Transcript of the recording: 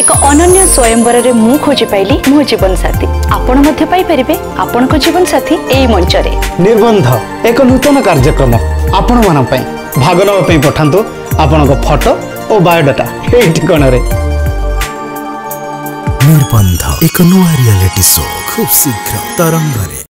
ଏକ ଅନନ୍ୟ ସ୍ୱୟମ୍ବରରେ ମୁଁ ଖୋଜି ପାଇଲି ମୋ ଜୀବନସାଥୀ। ଆପଣ ମଧ୍ୟ ପାଇପାରିବେ ଆପଣଙ୍କ ଜୀବନସାଥୀ ଏହି ମଞ୍ଚରେ। ନିର୍ବନ୍ଧ ଏକ ନୂତନ କାର୍ଯ୍ୟକ୍ରମ ଆପଣମାନଙ୍କ ପାଇଁ। ଭାଗ ନେବା ପାଇଁ ପଠାନ୍ତୁ ଆପଣଙ୍କ ଫଟୋ ଓ ବାୟୋଡାଟା ଏହି ଠିକଣାରେ। ନିର୍ବନ୍ଧ ଏକ ନୂଆ ରିଆଲିଟି ଶୋ ଖୁବ୍ ଶୀଘ୍ର ତରଙ୍ଗରେ।